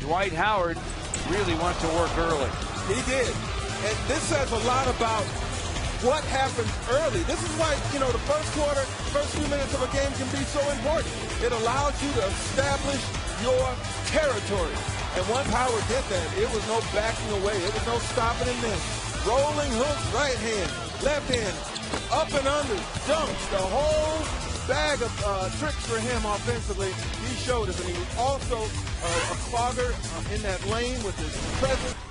Dwight Howard really went to work early. He did. And this says a lot about what happens early. This is why, you know, the first quarter, first few minutes of a game can be so important. It allows you to establish your territory. And once Howard did that, it was no backing away. It was no stopping him then. Rolling hooks, right hand, left hand, up and under, dunks, the whole bag of uh, tricks for him offensively. He showed us, and he was also uh, a clogger uh, in that lane with his presence